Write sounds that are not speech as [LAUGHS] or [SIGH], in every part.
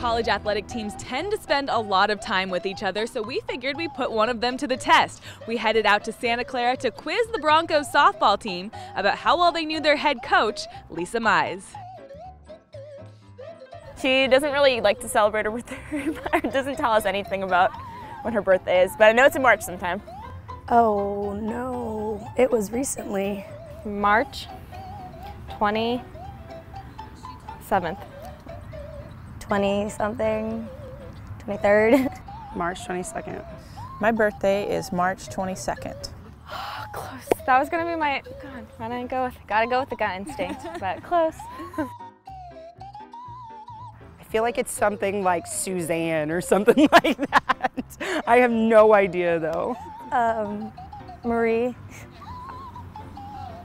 college athletic teams tend to spend a lot of time with each other, so we figured we'd put one of them to the test. We headed out to Santa Clara to quiz the Broncos softball team about how well they knew their head coach, Lisa Mize. She doesn't really like to celebrate her birthday [LAUGHS] or doesn't tell us anything about when her birthday is, but I know it's in March sometime. Oh no, it was recently. March 27th. 20 something, 23rd. [LAUGHS] March 22nd. My birthday is March 22nd. [GASPS] Close. That was gonna be my, God, I didn't go with, gotta go with the gut instinct, [LAUGHS] but close. I feel like it's something like Suzanne or something [LAUGHS] like that. I have no idea though. Um, Marie.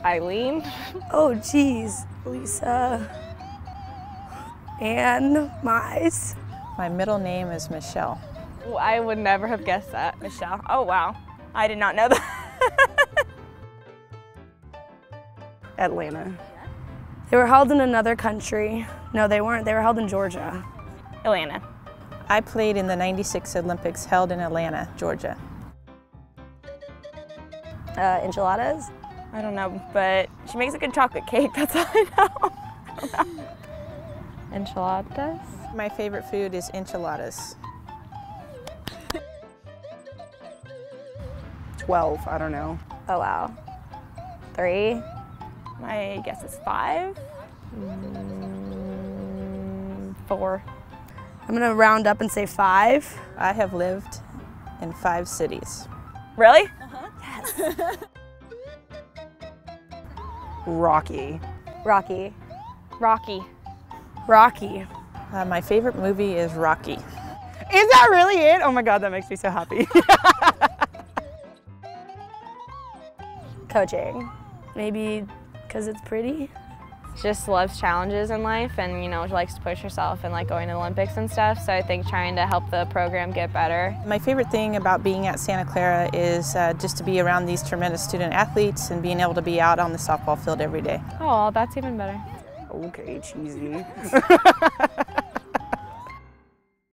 Eileen. Oh geez, Lisa. Anne Mize. My middle name is Michelle. I would never have guessed that, Michelle. Oh wow, I did not know that. [LAUGHS] Atlanta. They were held in another country. No, they weren't. They were held in Georgia. Atlanta. I played in the 96 Olympics held in Atlanta, Georgia. Uh, enchiladas. I don't know, but she makes a good chocolate cake. [LAUGHS] That's all I know. Enchiladas. My favorite food is enchiladas. 12, I don't know. Oh wow. Three. My guess is five. Mm, four. I'm gonna round up and say five. I have lived in five cities. Really? Uh-huh. Yes. [LAUGHS] Rocky. Rocky. Rocky. Rocky. Uh, my favorite movie is Rocky. Is that really it? Oh my god, that makes me so happy. [LAUGHS] Coaching. Maybe because it's pretty. Just loves challenges in life and, you know, likes to push herself and like going to the Olympics and stuff. So I think trying to help the program get better. My favorite thing about being at Santa Clara is uh, just to be around these tremendous student athletes and being able to be out on the softball field every day. Oh, that's even better. Okay, cheesy. [LAUGHS]